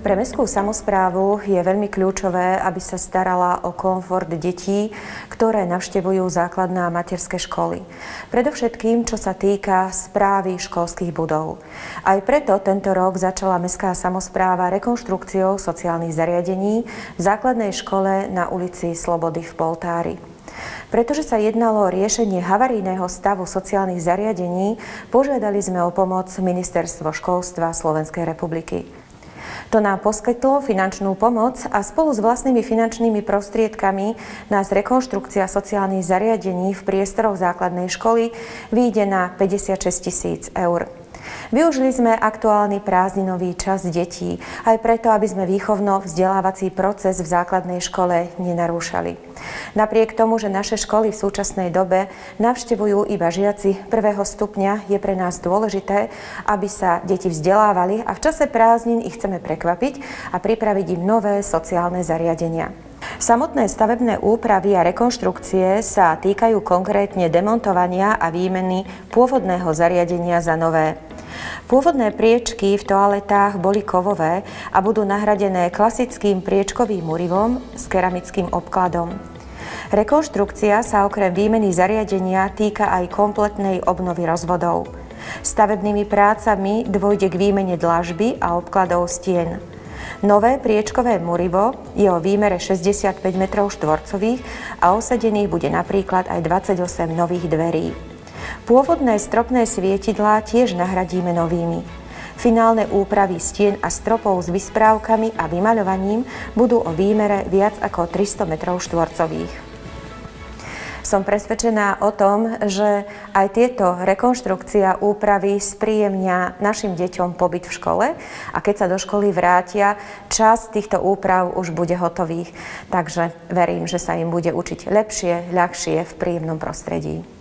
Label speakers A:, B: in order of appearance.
A: Pre mestskú samozprávu je veľmi kľúčové, aby sa starala o komfort detí, ktoré navštevujú základné a materské školy. Predovšetkým, čo sa týka správy školských budov. Aj preto tento rok začala mestská samozpráva rekonštrukciou sociálnych zariadení v základnej škole na ulici Slobody v Poltári. Pretože sa jednalo o riešenie havarijného stavu sociálnych zariadení, požiadali sme o pomoc Ministerstvo školstva Slovenskej republiky. To nám poskytlo finančnú pomoc a spolu s vlastnými finančnými prostriedkami nás rekonštrukcia sociálnych zariadení v priestoroch základnej školy vyjde na 56 tisíc eur. Využili sme aktuálny prázdninový čas detí, aj preto, aby sme výchovno-vzdelávací proces v základnej škole nenarúšali. Napriek tomu, že naše školy v súčasnej dobe navštevujú iba žiaci prvého stupňa, je pre nás dôležité, aby sa deti vzdelávali a v čase prázdnin ich chceme prekvapiť a pripraviť im nové sociálne zariadenia. Samotné stavebné úpravy a rekonštrukcie sa týkajú konkrétne demontovania a výmeny pôvodného zariadenia za nové. Pôvodné priečky v toaletách boli kovové a budú nahradené klasickým priečkovým murivom s keramickým obkladom. Rekonštrukcia sa okrem výmeny zariadenia týka aj kompletnej obnovy rozvodov. Stavebnými prácami dôjde k výmene dlažby a obkladov stien. Nové priečkové murivo je o výmere 65 m štvorcových a osadených bude napríklad aj 28 nových dverí. Pôvodné stropné svietidlá tiež nahradíme novými. Finálne úpravy stien a stropov s vysprávkami a vymaľovaním budú o výmere viac ako 300 m štvorcových. Som presvedčená o tom, že aj tieto rekonštrukcia úpravy spríjemnia našim deťom pobyt v škole a keď sa do školy vrátia, čas týchto úprav už bude hotových. Takže verím, že sa im bude učiť lepšie, ľahšie v príjemnom prostredí.